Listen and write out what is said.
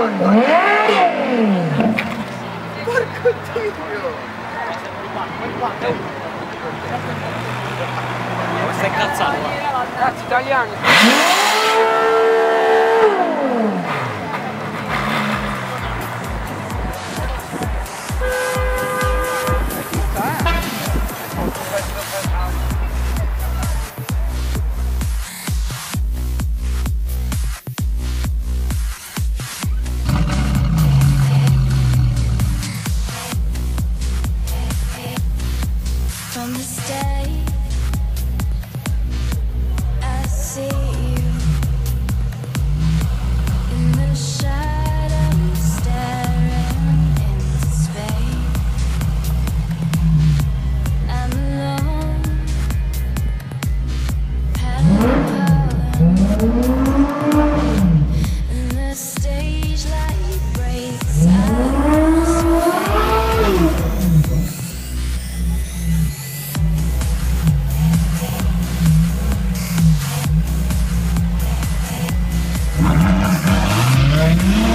Porco Dio! Questo è incazzato. Grazie italiano. Bye.